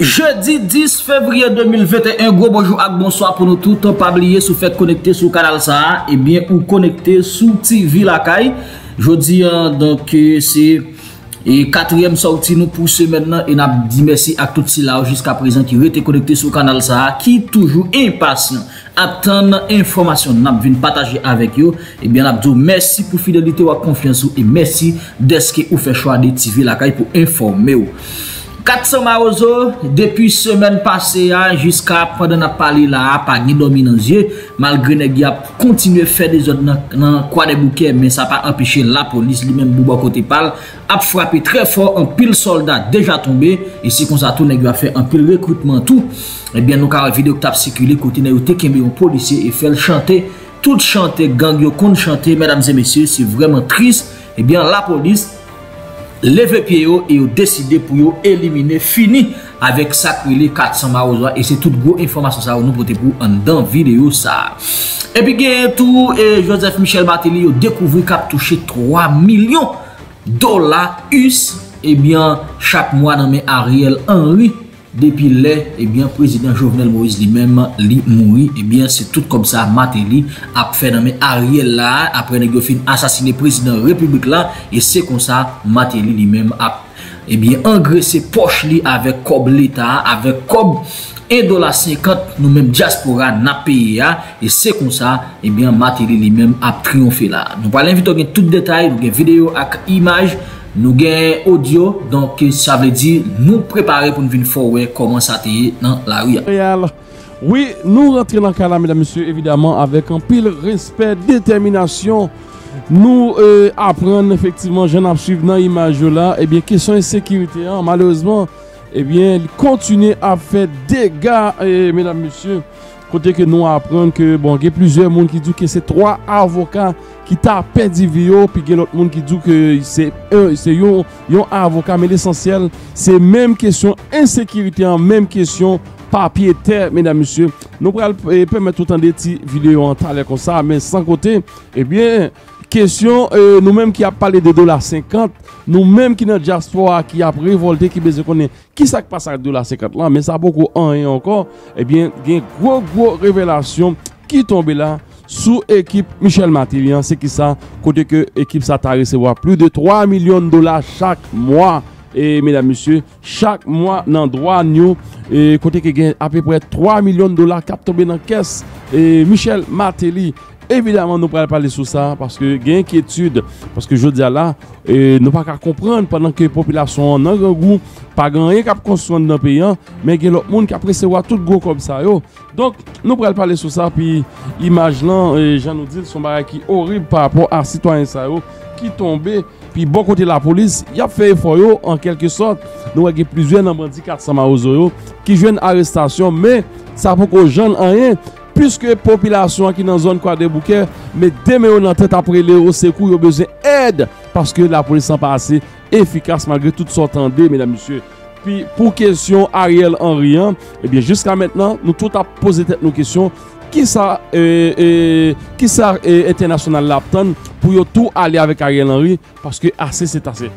Jeudi 10 fevriye 2021, gro bonjou ak bonsoir pou nou tout Pabliye sou fèt konekte sou kanal sa Ebyen eh ou konekte sou TV lakay Jodi an, donk se Katriyem sorti nou pousse mennen E nap di mersi ak tout si la ou Jiska prezant ki rete konekte sou kanal sa Ki toujou impasyon Aptan nan informasyon Nap vin pataje avek yo. Ebyen eh nap dou mersi pou fidelite wak konfiansou E mersi deske ou fè chwa de TV lakay pou informe ou. Katso ma ozo, depi semen pase ya, jiska pwede na pale la ap a gni domi nan zye, malgre neg ya kontinue fe de zot nan, nan kwa de bouke, men sa pa empeshe la polis li men bouba kote pal, ap frape tre for, an pil soldat deja tombe, e si kon sa tou neg yo a fe an pil rekrutman tou, ebyen nou ka videok tap sekule kote ne yo tekembe yon polisye e fel chante, tout chante, gang yo kon chante, mesdames et messieurs, se vreman tris, ebyen la polis, leve pie yo e yo deside pou yo elimine fini avek sakwile 400 marozwa e se tout gwo informasyon sa ou nou pote pou an dan video sa. Epi gen tou eh, Joseph Michel Martelly yo dekouvri kap touche 3 milyon dola us ebyen chak mwa nan men Ariel Henry Depi le, ebyen, eh prezident Jovenel Moïse li menm li mouri, eh ebyen, se tout kom sa mate li ap fè nan men Ariel la, apre negyo fin asasine prezident republik la, e se kon sa mate li eh li menm ap, ebyen, angrese poch li avek kob l'Etat, avek kob 1,50$ nou menm diaspora na peye ya, e se kon sa, ebyen, mate li li menm ap triyonfe la. Nou pa l'invito gen tout detay, nou gen video ak imaj, Nou gen audio, donk sa vle di nou prepare pou nou vin fowè koman sa teye nan la ouya. Oui, nou rentre nan kala, mesdames, messieurs, evidemment, avek an pil respect, determinasyon. Nou euh, apren, efektivman, jen ap suiv nan imaj yo la, ebyen, eh kesyon e sekirite malouzman, ebyen, eh kontine ap fè dega, eh, mesdames, messieurs, Kote ke nou apren ke bon gen plizye moun ki djou ke se 3 avokat ki ta pedi vyo Pi gen lot moun ki djou ke se, euh, se yon, yon avokat Men l'esensyel se menm kesyon ensekirite an menm kesyon papye ter Menan monsye nou pral e, pemet toutan de ti video an talè kon sa Men san kote ebyen eh kesyon eh, nou menm ki ap pale de dolar 50 nou menm ki nan diaspora ki ap revolte ki beze konen, ki sak pa sa dolar 50 lan, men sa poko an en ankon, ebyen gen gwo gwo revelasyon ki tombe la sou ekip Michel Matillian, se ki sa kote ke ekip sa ta resewa plu de 3 milyon dolar chak mwa, e menam monsye, chak mwa nan drwa nyo, kote ke gen api pou et 3 milyon dolar kap tombe nan kes, e Michel Matillian, Evidemment, nous pourrons parler sur ça parce que il y a inquiétude. Parce que je dis là, euh, nous pas qu'à comprendre pendant que la population n'a grand goût, pas grand rien qu'à construire dans le pays, mais il y a l'autre monde qui apprécie tout gros comme ça. Yo. Donc, nous pourrons parler sur ça. Puis, image là, euh, Jean nous dit, son barrage qui horrible par rapport à citoyen ça yo, qui tombé. Puis, bon côté de la police, il a fait effort yo, en quelque sorte. Nous avons plusieurs bandits 400 maozo qui jouent une arrestation, mais ça pour que jeunes rien. Piske popilasyon ki nan zon kwa debouke Me deme yo nan tet apre le yo sekou yo bezen ed Paske la polis san pase efikas malgre tout sotande Mesdames, messieurs Puis pour question Ariel Henry, hein, eh bien jusqu'à maintenant, nous tout a posé tête nos questions. Qui ça, euh, euh, qui ça euh, international l'aptan pour y tout aller avec Ariel Henry parce que assez c'est assez.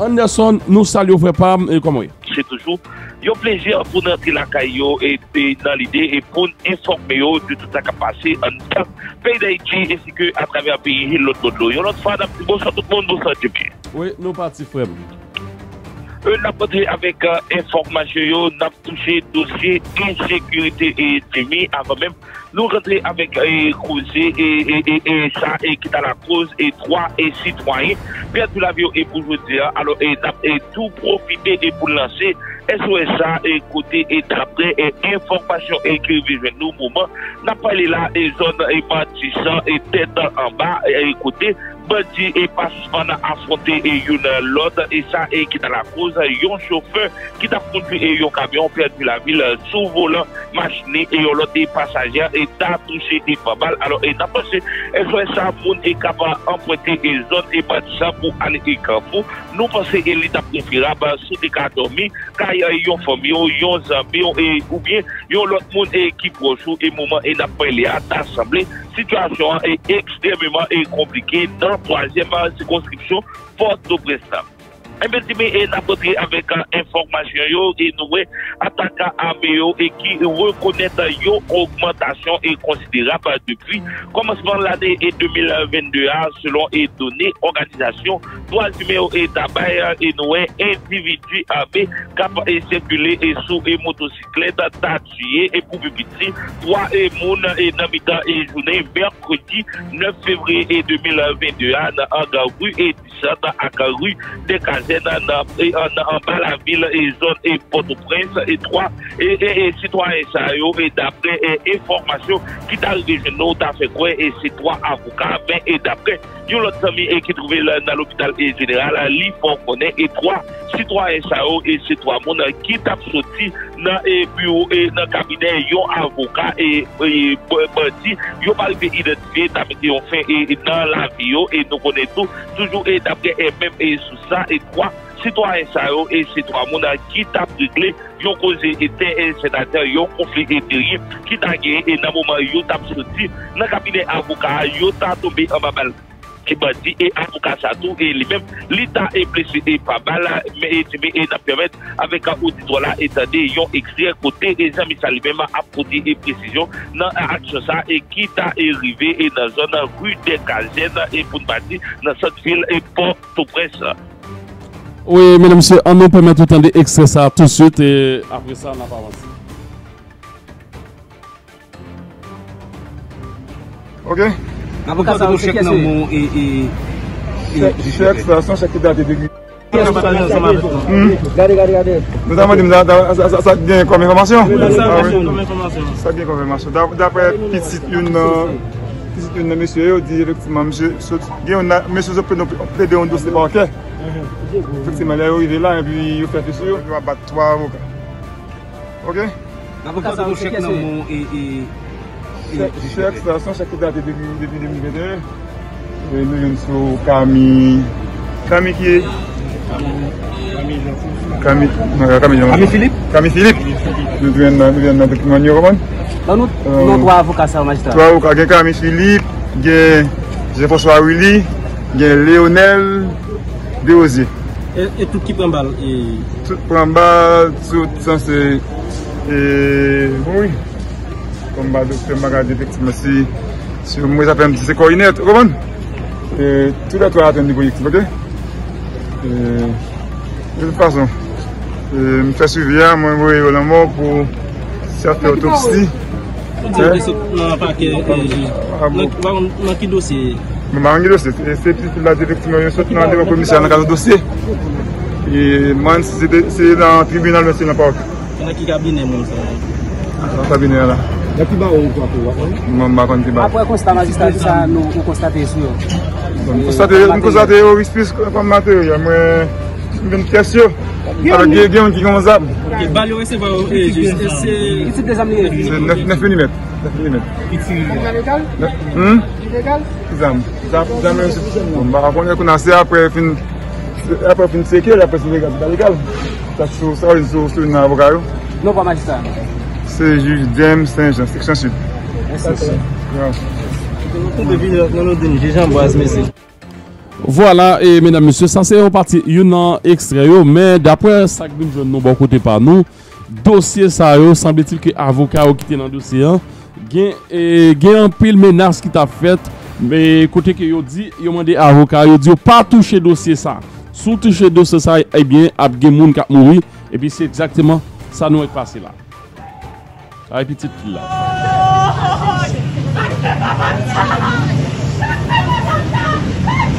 Anderson, nous saluons frère Pam, euh, comment est c'est toujours un plaisir pour nous entrer la caillou et, et, dans l'idée et pour nous informer de tout ce qui a passé en pays d'Haïti ainsi que à travers le pays l'autre de l'eau. Une autre fois, bonsoir tout le monde, bonsoir Jimmy. Oui, nous partons, frère. Un nan potre avek informasyon yo nan touche dosye insekurite e jemi avan men nou rentre avek kouze e sa e kita la kouze e 3 e 6 3 pi atou la vyo e pou jwede alo e nan e tou profite e pou lanse SOSA e kote e trapre e informasyon e krivive nou mouman nan pale la e zon e batisan e tete an ba e kote bandi e pasman afronte e yon lod e sa e ki ta la koz yon choufe ki ta kondu e yon kamyon perdi la vil sou volan machine e yon lot e pasajer e ta touche e babal alo e ta pase e fwe sa moun e kaba anpwete e zon e bandi sa pou ane e kapou nou pase e li ta konfirab sou de ka domi kaya yon fomyo yon zambyo e ou bien yon lot moun ekip wosho e mouman e napele a tasamble situasyon e ekstrememan e komplike nan 3e sikonskripsyon Fort do Prestam E ben di me e napotre avek informasyon yo e nou e ataka ame yo e ki rekonet yo augmentation e konsiderab depi komanseman l ane e 2022 a selon e done organizasyon do al di me yo e tabay e nou e individu ame kap e sekule e sou e motosiklet tatuye e pou bibitri 3 e moun e namita e jounen merkredi 9 fevri e 2022 a nan agaru e disat akaru de kazen nan ba la vil e zon e Port-au-Prince e 3 e sitwa e sa yo e dapre e informasyon ki tal de genou ta fe kwe e sitwa avoka men e dapre yon lot sami e ki trouve nan l'hobital e general li fon konen e 3 sitwa e sa yo e sitwa moun ki tap soti nan e bureau e nan kabine yon avoka e bandi yon palive identifiye tamite yon fe e nan la viyo e nou konen tou toujou e dapre e men e sou sa e 3 sitwa e sa yo e sitwa moun ki tap regle yon koze ete e senatè yon konflik eteri ki tagye e nan mouman yon tap soti nan kabine avoka yon ta tombe an babal ki bandi e avoka sa tou e li mem li ta e plesi e babal me e teme e nan permet avek an auditwa la etade yon ekstriye kote e zami sa li mem apoti e presisyon nan aksyon sa e ki ta e rive e nan zon rue de Kazen e poun bandi nan sot vil e Port-au-Prince Oui, mesdames messieurs, on nous permet de tendre extrait ça tout de suite et après ça, on n'a pas avancé. Ok. Nan pou kase nou chek nan moun e... Chek sa, son chek date de gri. Gade, gade, gade. Nou ta mwen di sa gen kom informasyon? Sa gen kom informasyon. Dapre pitit yon nan mesye yo di, efektivman, mesye yo ple de yon dosi parke. Fekseman, lè yo rive la, epi yo fète sou yo. Yon bat 3 avokat. Ok? Avoka sa ou chèk nan moun e... Chèk sa, son chèk ki date depi 2021. Nou yon sou Kami... Kami ki e? Kami... Kami Filip? Kami Filip. Nou dwen nan dokumen yo roman. Ban nou nou 3 avoka sa ou magistrat? 3 avokat, gen Kami Filip, gen Jean-François Willy, gen Leonel... de ozi. E tout ki pren bal? Tout pren bal, tout san se... E... Oui. Kon ba doktor magadi efektivman si... Si mwen apen di se koinet, roman? E... Tout la to aten di koyektiv, ok? E... De tout fason. E... Mwen fè suvya, mwen mwen yon lan mò pou... a fè otopsi. Mwen nan pa ke... Nan ki dosye? Mwen man gen dosye, se piti la direksyon yon sot nan dewa komisyon nan kado dosye. E man se nan tribunal mwen se nan pa wak. Mwen ki kabine moun sa? nan? Kabine yon la. Mwen ki ba ou kwa pou wak? Mwen bakon ki ba. Apre konstat magistrat sa nou konstate sou yo? Mwen konstate yo, mwen konstate yo, mwen konstate yo, mwen konstate yo, mwen konstate yo, mwen konstate yo. A gen yon ki kon zab. Ok, bal yo rese vwa yo eh, e jist. E eh, se de zam li e? Se 9 mm. 9 mm. Ilegal? Hmm? Ilegal? Zam. Zam yo bon, se. Ba kon yo kon ase apre fin, apre fin seke, apre se legal. Ba legal? Ta sou, sa ou sou sou nan avokaryo? Non pa majista. Se juj James Saint-Jean, seksyon sud. Seksyon sud. Grav. Kon kon devine nan nou deni, jejan bo azmese. Voilà, et mesdames, messieurs, ça c'est reparti une en extrait, mais d'après ça que nous avons bon côté par nous, dossier ça, semble-t-il que avocat qui était dans le dossier, il y a un pile menace qui t'a fait, mais côté que yo dit, yo demandé avocat, yo dit pas toucher dossier ça. Sous toucher dossier ça, eh bien, il y a des gens qui mouru, et puis c'est exactement ça nous est passé là. Ça répète tout là.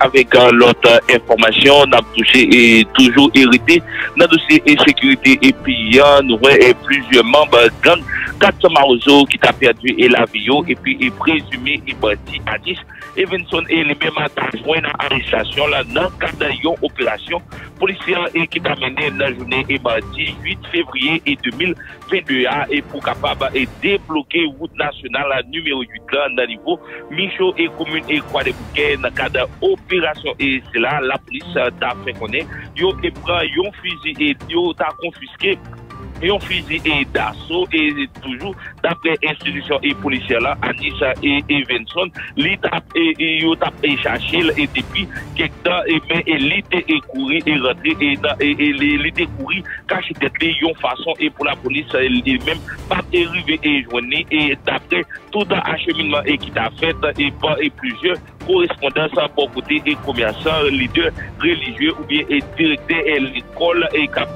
avec l'autre information, on a touché et toujours hérité. Dans le dossier de sécurité et puis nous avons plusieurs membres. Gang quatre Marozo qui t'a perdu et la vie et puis est présumé et parti à 10 Evenson et les mêmes adjoints dans l'arrestation dans le cadre d'une opération policière et qui a mené la journée et mardi 8 février et 2022 et pour capable de débloquer route nationale numéro 8 là, dans le niveau Michaud et commune et Croix des Bouquets dans le cadre d'opération. Et c'est là la police a fait connaître, yo et prend un fusil et yo t'a confisqué yon fusil et d'assaut et toujours d'après institution et policière là Anissa et Evenson li tap et yo tap et cherché et depuis quelque temps et mais et couru et rentré et et il était couru caché tête yon façon et pour la police il même pas arrivé et joindre et d'après tout acheminement et qui t'a fait et pas et plusieurs correspondance pour côté et commerçant, leader religieux ou bien directeur de l'école et qui a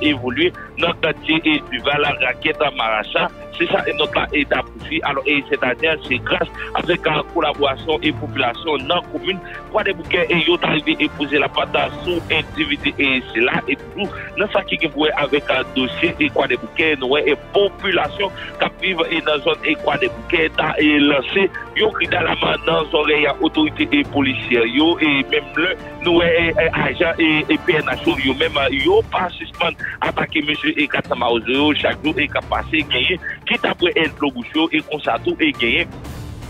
le quartier et du Val Raquette à Maracha. C'est ça et notre état poursuit. Alors, et c'est-à-dire, c'est grâce avec la collaboration et population dans la commune, quoi des bouquets et ils arrivé à poser la patate sous individu et c'est là et tout. Dans ça qui est avec un dossier et quoi des bouquets, nous et population qui vivent dans la zone et quoi des bouquets, et lancé, yo cri dans la main dans les oreilles autorité et policiers, yo, et même le, nous, agents et, et PNH, yo, même, yo, pas suspendre, attaquer monsieur et Katama chaque jour et qui passé, gagné, qui t'a pris un blogoucho et qu'on et gagné.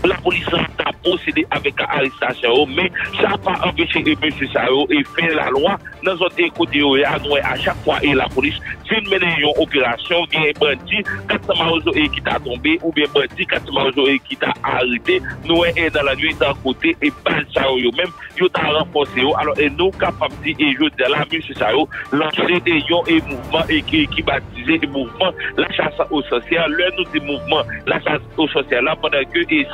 La police procédé avec l'arrestation, mais ça n'a pas empêché M. Et faire la loi dans notre côté à chaque fois et la police fin mener une opération, un bandit, 400 et qui t'a tombé, ou bien bandit, 400 et qui t'a arrêté, nous dans la nuit d'un côté et pas Sao même. Alors, et nous capables de et je lancer un mouvement et qui, qui baptisé le mouvement la chasse au social, l'un nous mouvement la chasse au social là pendant que et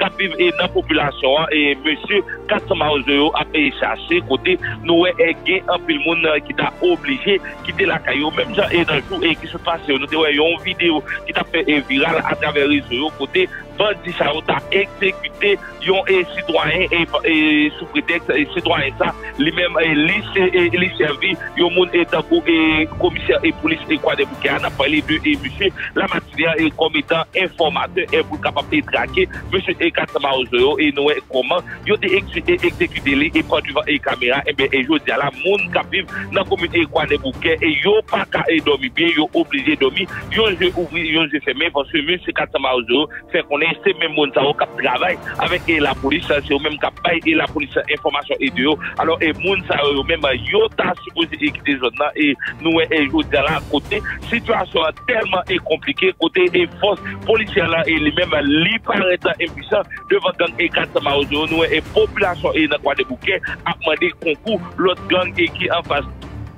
kap viv e nan populasyon an, e monsye Katsa Marozo yo ap e chache kote nou e gen apil moun ki ta oblige kite la kayo menm jan e nan jou e ki se pase yo nou te wè yon video ki ta pe e viral a travè rezo yo kote bandi sa yo ta eksekute yon e sidwayen e, e sou pretext e sidwayen sa li menm e li servi yon moun e takou e komisyen e polis e kwa de bouke an ap pale de e monsye la matiria e komitan informate e pou kapap e trake monsye et Maozo et nous comment yo ont exécuté les et prendre devant les caméras et bien et je dis à la monde qui vivent dans la commune et quoi des bouquets et yo pas qu'à dormir bien yo obligé dormir. Yo je ouvrir yo je fermer parce que monsieur Maozo fait qu'on est ces mêmes gens qui travaillent avec la police, c'est eux même qui et la police information et de Alors, et moun ça eux même yo ta supposé quitter zone là et nous et je dis là côté situation tellement est compliquée côté et force policière là et les mêmes li paraît impuissant devan gang E4 Maozo nou e populasyon e nan kwa de bouke apman de konkou lot gang e ki an fas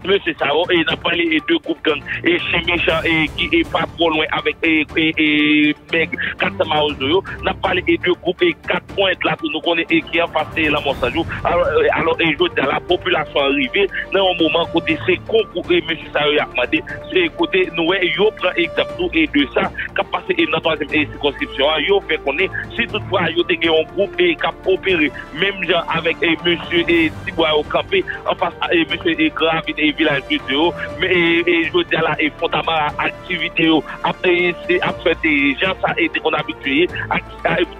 Monsieur Sao, et n'a parlé de deux groupes et chez méchant, et qui est pas trop loin avec, et, et, Meg, Katama n'a parlé de deux groupes, et quatre points là, pour nous connaître, et qui a passé la Monsajou. Alors, euh, alors, et je la population arrivée, dans un moment, côté, c'est concours, et monsieur Sao a demandé, c'est côté, nous, yo prend exemple, et de ça, qu'a passé, et dans la troisième circonscription, yo fait qu'on est, si toutefois, yo te un groupe, et qu'a opéré, même gens avec, et monsieur, et Tiboua au campé, en face, et monsieur, et et village vidéo, mais je veux dire là, et fondamentalement, activité, après, c'est après des gens, ça a été qu'on a habitué,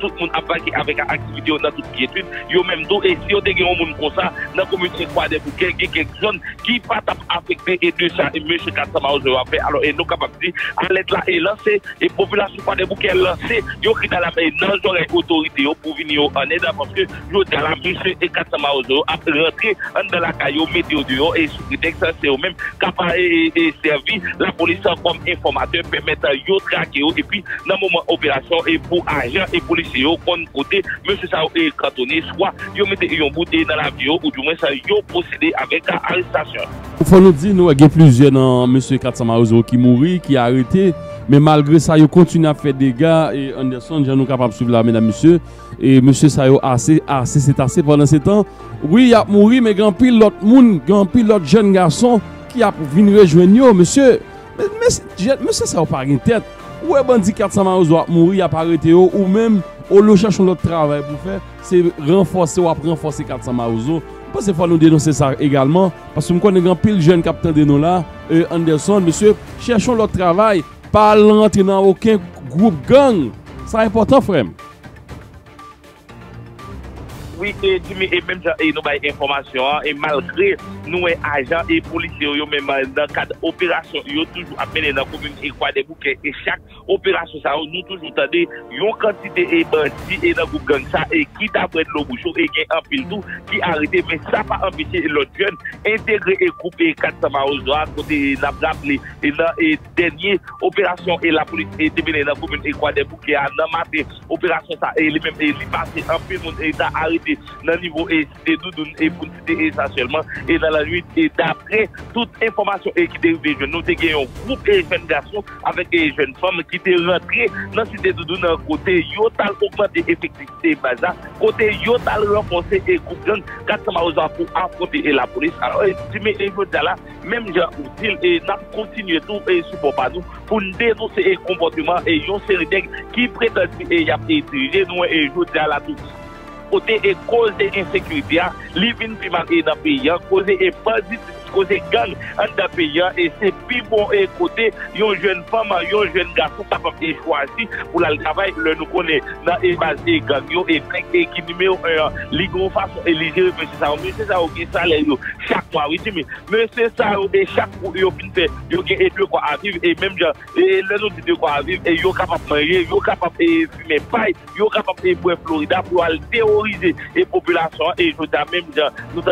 tout le monde a baqué avec activité dans toute quiétude, yo même tout, et si on a des gens comme ça, dans la communauté quoi des quelques zones qui pas affecté et de ça, et monsieur Kassama, je vais faire, alors, et nous capables de dire, à l'aide là, et lancer, et population quoi des bouquets lancés, yo qui dans la main, dans les autorités, pour venir en aide, parce que, yo, dans la monsieur et Kassama, après rentrer dans la caillou, météo et sous prétexte, c'est eux-mêmes capables et servi la police comme informateur, permettre yo traquer et puis dans le moment opération et pour agents et policiers qu'on côté, monsieur ça est cantonné, soit yo mettez une bouteille dans la vie ou du moins ça yo procéder avec arrestation. Faut nous dire nous il y a plusieurs dans monsieur Katsamarozo qui mourit, qui a arrêté Men malgre sa yo kontinu a fe dega E Anderson jan nou kapap souv la menam monsye E monsye sa yo ase ase se tase Pendan se tan Oui ap mouri men gampil lot moun Gampil lot jen gason Ki ap vin rejwen yo monsye Monsye sa yo par gen tet Ou e bandi 400 man ou ap mouri ap arete yo Ou men ou lo chachon lot travay pou fe Se renforse ou ap renforse 400 man ou Pas se fwa nou denonse sa egalman Pas se mkwane gampil jen kapten denon la E Anderson monsye chachon lot travay pa rentre nan aucun groupe gang. Ça important frère. Oui, et, Jimmy, et même et nous avons information, hein, et malgré nous, agents et policiers, même dans le cadre d'opération, ils ont toujours appelé dans la commune et quoi des bouquets, et chaque opération, ça, nous toujours entendons, une quantité de bandits et dans le gang, ça, et qui d'après le bouchon, et qui un pile tout, qui arrêté, mais ça pas empêché l'autre jeune, intégré et coupé 400 à côté, n'a rappelé, et dans et dernière opération, et la police est démenée dans la commune et quoi des bouquets, dans matin, opération, ça, et lui-même, et lui passé, un pile, et arrêté nan nivou e site doudoun e pou site esensyelman e nan la luit e dapre tout informasyon e ki derive jen nou te gen yon group e jen gason avek e jen fom ki te rentre nan site doudoun nan kote yotal augmente efektivite baza kote yotal renfonse e group jen katsama ozan pou afronte e la polis alo e di me e vode la menm jen outil e nan kontinye tou e soupo pa nou pou denose e komportement e yon seri dek ki pretansi e yap e dirije nou e vode la tout kote e koze insekurite ya, li vin pi man e nan pi ya, koze e bandit cause gang dans le pays, et c'est plus bon et côté, yon jeune femme, yon jeune garçon capable de choisir pour le travail, le nous connaît dans les bases et gang, yo, et et qui numéro un, li gros façon éligible, monsieur ça, monsieur ça, ok, salaire, yo, chaque mois, oui, mais monsieur ça, et chaque mois, yo, fin yo, à vivre, et même, et le nous dit de quoi à vivre, et yo de manger, yo yo Florida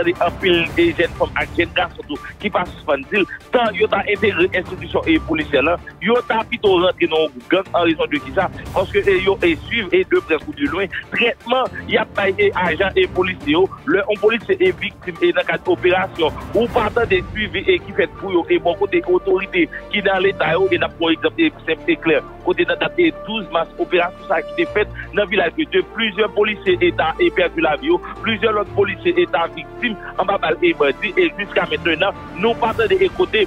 de jeunes femmes, et jeunes qui passent suspendus, tant yo t'a intégré l'institution et policière là, yo t'a plutôt rentré dans gang en raison de qui ça, parce que yo et suivre et de près ou de loin, traitement, y a pas agents et policiers, le on police est victime et dans cadre d'opération, ou partant des suivis et qui fait pour et bon côté autorité qui dans l'état, et n'a pour exemple, et clair, côté dans date 12 mars, opération ça qui est faite dans le village de plusieurs policiers état et perdu la vie, plusieurs autres policiers état victimes en bas et bandits, et jusqu'à maintenant, nan, nou patan de ekote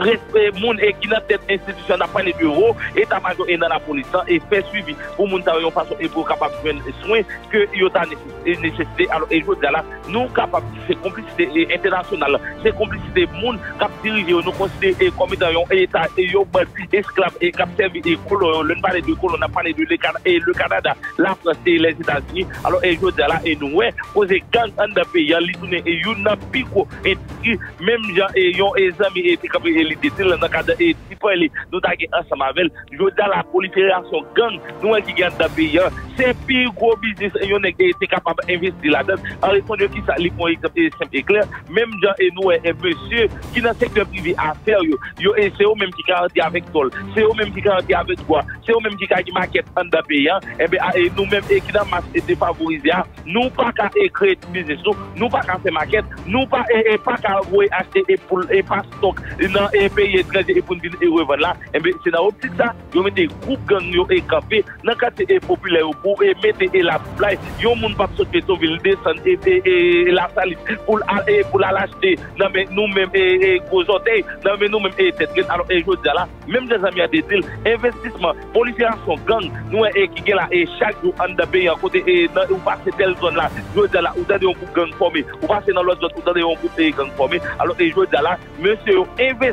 respect moun et qui dans cette institution n'a pas les bureaux état-major et dans la police et fait suivi. Pour moun ta yon façon et pour capable de prendre soin que yo ta nécessité. Alors et je dis là nous capable c'est complicité internationale c'est complicité. Moun cap diriger nous considérer comme étant un état et yo esclave et cap servi et colon le parler de colon on a parlé de le Canada la France et les États-Unis. Alors et je dis là et nous ouais poser gang en pays tourner et yo n'a pico et même gens et yon et amis et li detil nan kade e li nou la gang nou an ki gen da beyan se pi gro biznis yon ek te kapab investi la den an repon yo ki sa li pon eksept e semp ekler. Menm jan e nou e monsye ki nan sektor privi afer yo. Yo e se yo menm ki avek tol. Se yo menm ki avek gwa. Se yo menm ki karati maket an da beyan e be a e nou menm e ki nan mas e defavorize nou pa ka e kredi biznis nou. Pa ka se maket. Nou pa e pa ka e pou e pa stok nan e pays étranger et pour nous et revendre là et bien c'est dans optique ça. Yo mettez groupe gang yo et campé dans quartier populaire pour mettre et la place yo moun pas sauter son ville descendre et, et, la salle pour aller pour la l'acheter non mais nous même et, gros hôtels. Non mais nous même et tête alors et je dis là même des amis à des deals investissement policiation gang. Nous et qui là et chaque jour en pays à côté et dans ou passer telle zone là je dis là ou dans un groupe gang formé ou passer dans l'autre zone ou dans un groupe gang formé alors et je dis là monsieur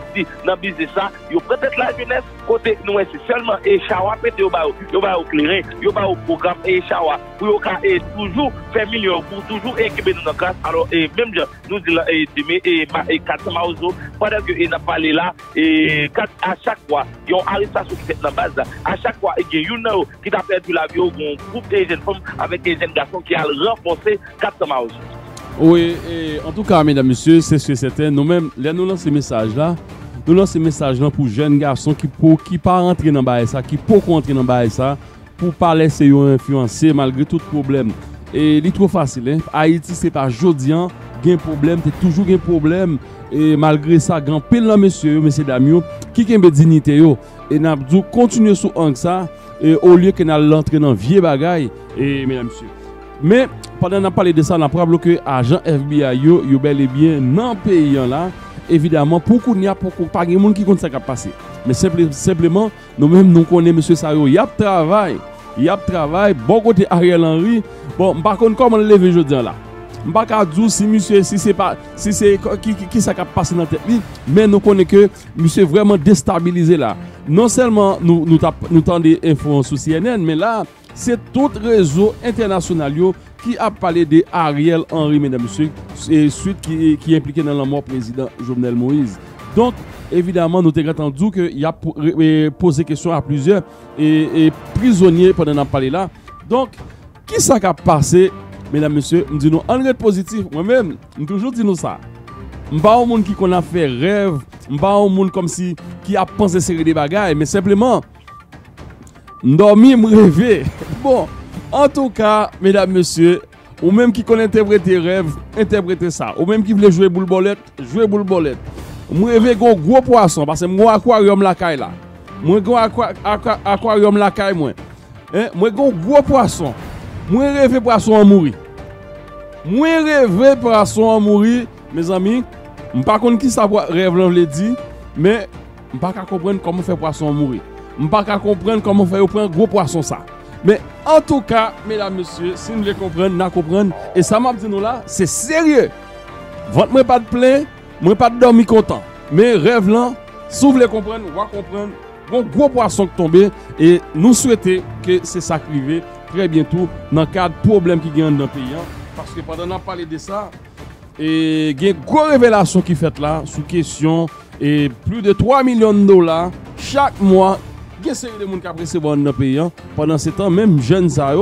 investi nan bizis sa, yo pretet la jeunesse kote nou esi selman e chawa pete yo ba yo kleren, yo ba yo program e chawa, pou yo ka e toujou femilyon, pou toujou ekebe nou nan klas alo e mem jan, nou di la e dime e katama ouzo padan yo e na pale la, e kat a chak kwa, yon aristasyon ki fet nan baz la, a chak kwa, e gen yon nou ki ta perdi la vyo, yon group de jen fom avek de jen gason ki al renfonse katama ouzo Oui, et en tout cas, mesdames, messieurs, c'est ce que c'était. Nous-mêmes, là, nous lançons ce message-là. Nou lan se mesaj lan pou jen garson ki pou ki pa rentre nan baye sa, ki pou kon rentre nan baye sa, pou pa lese yo influense malgre tout problem. E li tro fasil, hein? Haiti se pa jodian, gen problem, te toujou gen problem, e malgre sa, gan pel nan mesye yo, mesye damyo, ki kenbe dinite yo. E nabdou, kontinye sou ank sa, e ou liye ke nan lantre nan vie bagay, e menan mesye. Me, padan nan pale de sa, nan prablo ke ajan FBI yo, yo bel e bien nan peyi yon la, évidemment, pour qu'on y a pour pas de monde qui compte ça qui passé. Mais simplement, nous-mêmes nous connaissons monsieur Sayo, il y a travail, il y a travail, bon côté Ariel Henry. Bon, par contre, comment lever aujourd'hui là? Mpa ka djou si msye, si se pa, si se, ki sa ka pase nan tet li, men nou konen ke msye vreman destabilize la. Non selman nou tan de info sou CNN, men la, se tout rezo internasyonal yo ki ap pale de Ariel Henry, men msye, suite ki implike nan la mor prezident Jovenel Moïse. Donk, evidaman nou te gratan djou ke y ap pose kesyon a plizye, e prizonye poden ap pale la. Donk, ki sa ka pase Mesdames, messieurs, m di nou anret pozitif. Mwen men, m toujou di nou sa. M ba ou moun ki kon a fe rev, m ba ou moun kom si ki a panse seri de bagay, men sepleman, m dormi m revè. Bon, an tou ka, mesdames, messieurs, ou menm ki kon interprete rev, interprete sa. Ou menm ki vle jwe boule bolet, jwe boule bolet. M revè gwo gwo poason, pase m gwo akwaryom lakay la. M gwo akwaryom lakay mwen. M gwo gwo poason. Mwen revè prason an mouri. Mwen revè prason an mouri, me zami, mpa kon ki sa rev lan vle di, me mpa ka kompren koman fè prason an mouri. Mpa ka kompren koman fè yo pren gwo prason sa. Me, an tou ka, mèdam monsye, si nou lè kompren, nan kompren, e sa map di nou la, se serye. Vant mwen pa de ple, mwen pa de dormi kontan. Me rev lan, sou vle kompren, wak kompren, gwo gwo prason k tombe, e nou très bientôt dans le cadre problème qui gagne dans le pays. Hein? Parce que pendant qu'on parlé de ça, et il y a une grosse révélation qui est faite là, sous question, et plus de 3 millions de dollars chaque mois, il y a une série de monde qui recevoir dans le pays. Hein? Pendant ce temps, même jeunes ça,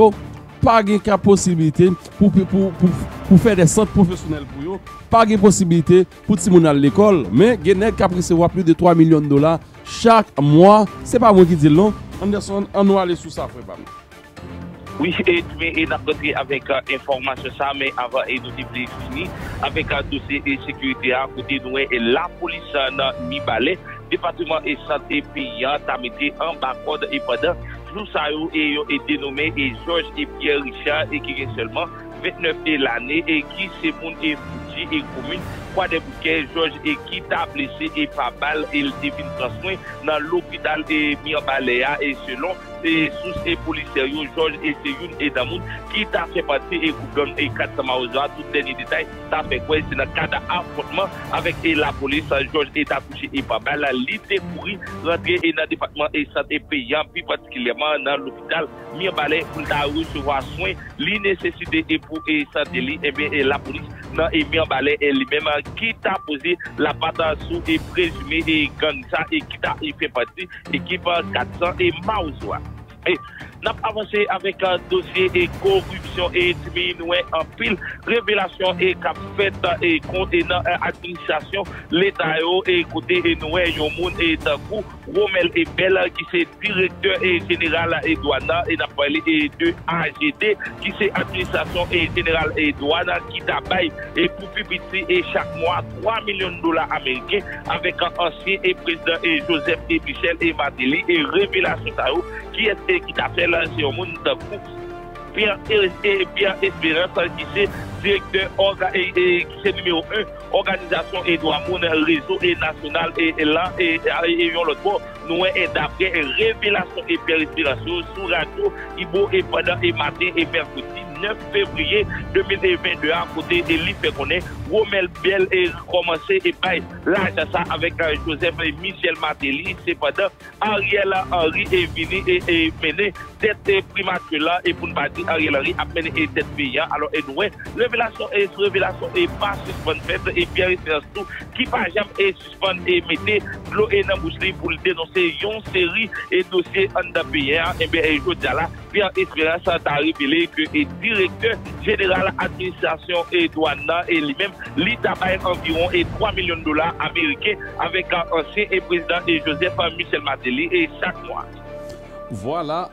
pas de possibilité pour, pour, pour, pour pour faire des centres professionnels pour eux. Pas de possibilité pour tout le monde à l'école. Mais il y a recevoir plus de 3 millions de dollars chaque mois. Ce n'est pas moi qui dis non. Anderson, on va aller sous ça, frère. Oui, et nous avons avec euh, information ça, mais avant et nous fini avec un dossier de sécurité à côté nous et la police dans Mi-Balais, département et santé payant, a mis en bas et pendant tout ça et est dénommé et Georges et Pierre Richard et qui est seulement 29 de l'année et qui c'est mon et Et commune Kwa de bouquet, Georges et qui t'a blessé et pas balle et il devine transsoin dans l'hôpital de Mirbalea et selon et sous ces policiers, Georges et Seyoun et Damoun, qui t'a fait partie et Goublon et Katsama Ozoa, tout dernier détail, t'a fait quoi? C'est dans le cas d'affrontement avec la police, Georges et t'a touché et pas mal, l'idée pourri, rentrer dans le département et santé payant, plus particulièrement dans l'hôpital Mirbalais, pour recevoir soin, l'innécessité et pour et santé, et eh bien, la police, dans et Mirbalais, elle-même, qui t'a posé la patate sous et présumé et gang ça, et qui t'a fait partie, équipe 400 et Maouzoa. Hey, Nap avanse avèk an dosye e korupsyon e timi nouè an pil revelasyon e kap fèt e konte nan administrasyon l'Etat yo e kote nouè yon moun e takou Romel e Bel ki se direktor e general e douana e nap wale e de AGD ki se administrasyon e general e douana ki tabay e pou pipiti e chak mwa 3 milyon dola Amerike avèk an ansye e prezident e Joseph e Michel e Mateli e revelasyon sa yo ki ete ki tapè lanse yon Pierre Espérance ki se direktor ki se numéro 1 Organizasyon Edouard Moun Réseau et National. Et yon lot bo noue et d'après révélation et Pierre Espérance sou radio Ibo et pendant et matin et mercredi 9 fevriye 2022 an kote li fe konen Romel Bel e komanse e bay la jasa avek Joseph Michel Martelly se padan Ariel Henry e vini e mene tete primatula e pou nbati Ariel Henry ap mene e tete veyan alo e noue revelasyon e sou revelasyon e pa suspon fete e Pierre Serastou ki pa jam e suspon e mete lo e nan bousli pou l denonse yon seri e dosye an da beyan e be e jo djala Pierre Espérance ta revele ke e direkteur jeneral administrasyon e douana e li men li tabay environ e 3 milyon dolar Amerike avek ansyen e prezident e Joseph Michel Mateli e chak mwa. Voilà.